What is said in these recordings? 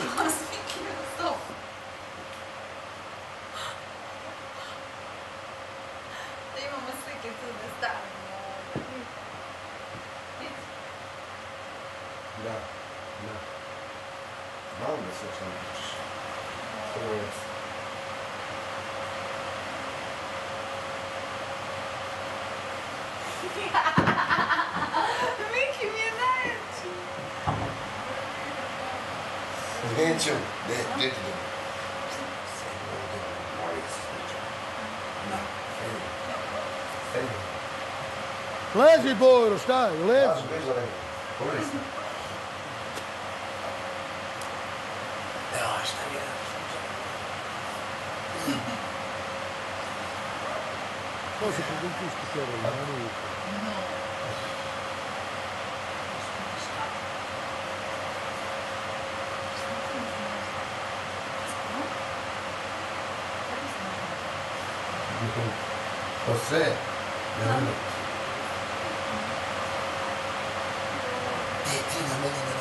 Miki, stop. Da imamo slike tu da stavimo. Da, da. Znam da se o čemu pričaš. To je Miki sviđa. Na, Feri. Feri. Leži, Boro, šta je? Leži. Se. Evo, šta je? To se produkcijski seriji, ne mogu. To sve. Ne mogu. Ti, ti na mene ne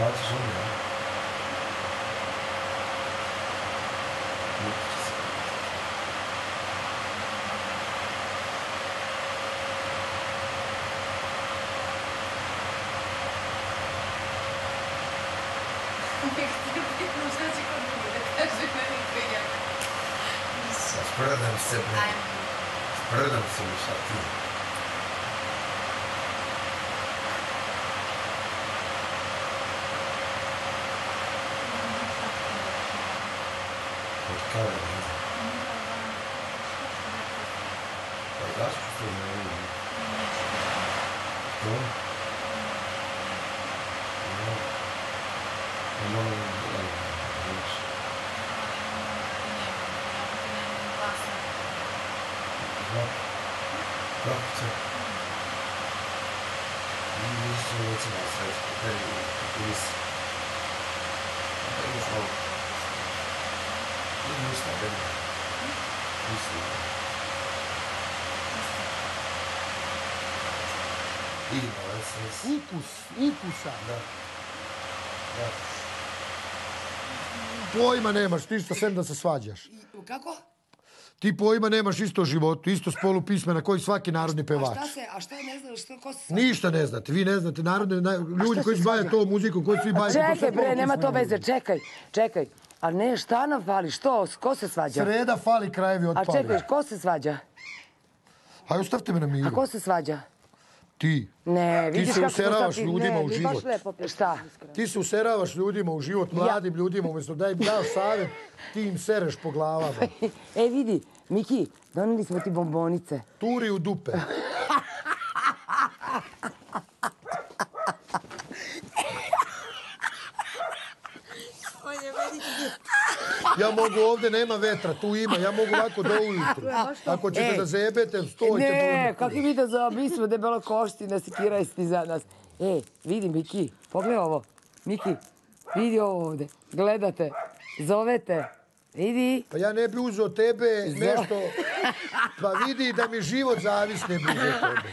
naletiš, jebe, ti Ne znam, gdje ti ulica? Vidiš. A ćeš ovdje, a? Ljutit će se. Bitno šta će kod drugi da kaže meni prijak. Sprdam se, bre. Ajmo. Sprdam se u šta ti. Od kada ne znam. Pa zašto se ne vidim? To? No. No, no, no, no. Da. Kako će? Nisu recimo sredstvo, te iz... Iz ovog. Ne. Ništa. Ima, se... Ukus, ukusa. Da. Da. Pojma nemaš, ništa sem da se svađaš. Kako? Ti pojma nemaš isto životu, isto spolu pismena koji svaki narodni A pevač. šta se, a šta ne znaš, što, ko se... Ništa ne znate, vi ne znate, narodne, na- ljudi koji se svađa? to muzikom, koji svi bave... Čekaj bre, nema to veze, čekaj, čekaj. A ne, šta nam fali, što, ko se svađa? Sreda fali, krajevi A otpali. čekaj, ko se svađa? Hajde, ostavite me na miru. A ko se svađa? Ti. Ne, Ti vidiš se kako smo useravaš ljudima ne, u život. baš lepo Šta? Ti se useravaš ljudima u život, mladim ljudima, umjesto da im daš savjet, ti im sereš po glavama. E, vidi, Miki, doneli smo ti bombonice. Turi u dupe. Ja mogu ovdje, nema vetra, tu ima, ja mogu ovako do ujutru. Ako ćete Ej. da zebete, stojte. Ne, kakvi mi da za, mi smo debelo košti, nasikirajsti za nas. E, vidi Miki, pogledaj ovo. Miki, vidi ovo ovdje. Gledate, zovete. Vidi. Pa ja ne bi uzeo tebe nešto, pa vidi da mi život zavis ne bi uzeo tebe.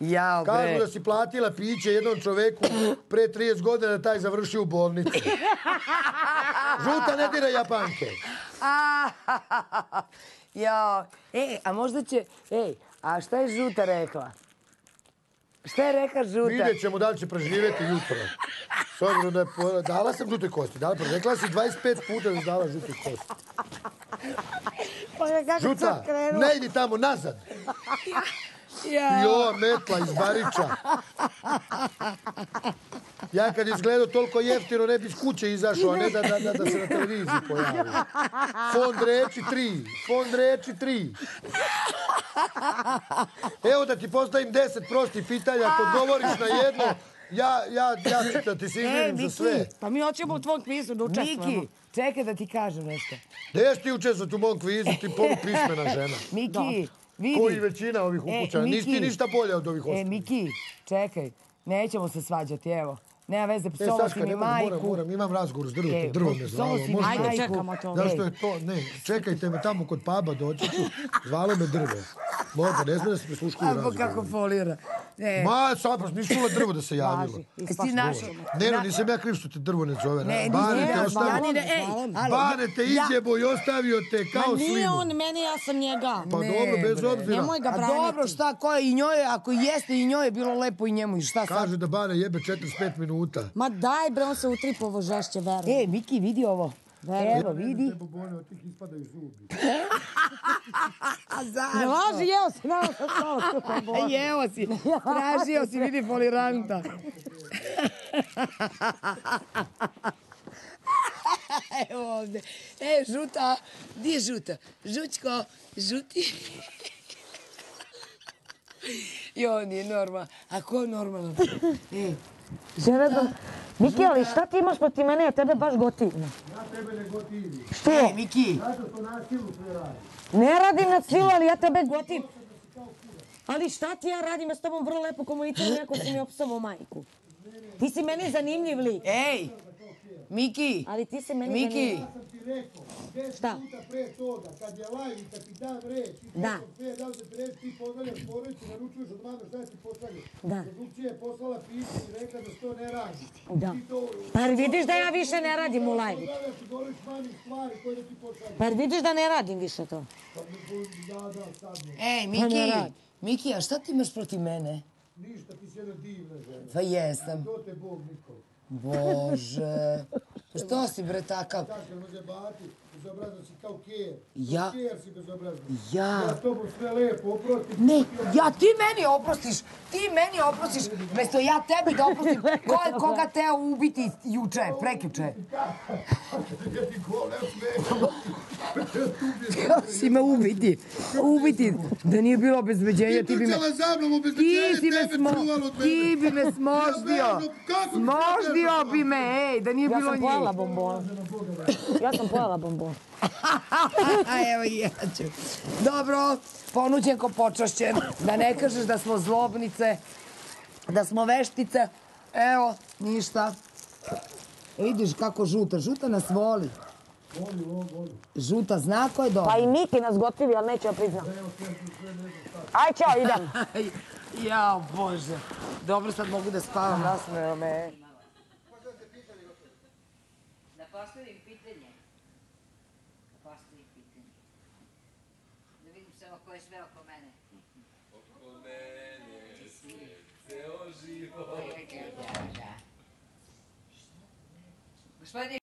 Jao, Kažu bre. da si platila piće jednom čoveku pre 30 godina da taj završio u bolnici. Žuta ne dira Japanke. Jao. E, a možda će... Ej, a šta je žuta rekla? Šta je rekla žuta? Vidjet ćemo da li će preživjeti jutro. S obzirom da je dala sam žute kosti. Dala, rekla si 25 puta da dala žute kosti. Žuta, ne idi tamo, nazad. Jao. Jo, metla iz Bariča. Ja kad izgledao toliko jeftino ne bi iz kuće izašao, a ne da, da, da, da se na televiziji pojavi. Fond reči tri. Fond reči tri. Evo da ti postavim deset prostih pitanja. Ako odgovoriš na jedno, ja, ja, ja ću da ti se E, izvinim za sve. Pa mi hoćemo u tvom kvizu da učestvujemo. Miki, čekaj da ti kažem nešto. Si ti učestvovati u mom kvizu, ti polupismena žena? Miki, vidi. Koji većina ovih E, upućana. Nisi ti ništa bolja od ovih E, ostalih. Miki, čekaj, nećemo se svađati, evo. Nema veze, E, si Saška, mi ne mogu, moram, majku. moram, imam razgovor s drvom, E, drvo me zvalo. Ajde, to? majku. čekamo to. Zašto je to? Ne, čekajte me tamo kod paba doći ću. Zvalo me drvo. Može, pa ne znam da se prisluškuju Evo kako razgovor. folira. E, Ma, sad pa nisi čula drvo da se javilo. Ti našao? Ne, no, nisam ja kriv što te drvo ne zove. Ne, Bane te ostavio. Bane te izjebo i ostavio te Ma kao nije slinu. on meni, ja sam njega. Pa Ne, dobro, bez obzira. Nemoj ga A braniti. dobro, šta, ko je i njoj, ako jeste i njoj je bilo lepo i njemu i šta sad? Kaže da Bane jebe 45 minuta. Ma daj bre, on se utripovo žešće, verujem. E, Miki, vidi ovo. Evo, vidi. Bobone, od tih ispadaju zubi. Ne zašto? laži, jeo se malo sa. E, evo si, tražio si, vidi foliranta. Evo ovde. E, žuta, di je žuta? Žučko, žuti. I on je normalan. A ko je normalan? E, Žena. Miki, ali šta ti imaš protiv mene? Ja tebe baš gotivno. Ja tebe ne gotivim. Što? e, Miki, Zato što na silu sve radi. Ne radim na silu, ali ja tebe gotim. Ali šta ti ja radim? Ja s tobom vrlo lepo komuniciram, iako si mi opsovao majku. Ti si meni zanimljiv lik. ej, Miki, Ali ti si meni Miki. zanimljiv. sam ti rekao, deset Šta? puta pre toga, kad je live i kad ti dam reč, i Da. sve dam da ti reč, ti pozdravljaš porodicu, naručuješ od mame šta ti pošalje. Da. Produkcija je poslala pismo i rekla da se to ne radi. Da. Ti to... Pa jel vidiš da ja više ne radim u ti pošalje. Pa vidiš da ne radim više to? Ne, da, da, sad ne. ej, Miki. Miki, a šta ti imaš protiv mene? Ništa, ti si jedna divna žena. Pa jesam. To te Bog nikol. Bože. Pa Što si bre takav? Tako, može bati, bezobrazno si kao kjer. Ja? Kjer si bezobrazno. Ja? Ja tobom sve lepo, oprostim. Ne, ja ti meni oprostiš, ti meni oprostiš, mesto ja tebi da oprostim. Ko je koga teo ubiti juče, prekjuče? Ja ti gole. Teo si me ubiti, ubiti. Da nije bilo obezbeđenja, ti bi me... Ti si me tebe smo, ti bi me smoždio. Ja Smoždio bi me, ej, da nije Ja bilo sam pojela njih. bombon. Ja sam pojela bombon. A evo i ja ću. Dobro, ponuđen ko počašćen. Da ne kažeš da smo zlobnice, da smo veštice. Evo, ništa. E, Vidiš kako žuta, žuta nas voli. Žuta zna ko je dobro. Pa i Miki nas gotivi, ali neće ja priznam. Aj, čao, idem. Jao, Bože. Dobro, sad mogu da spavam, nasmeo me. Da postavim pitanje. Da postavim pitanje. Da vidim samo ko je sve oko mene. Oko mene, ceo život. Gospodine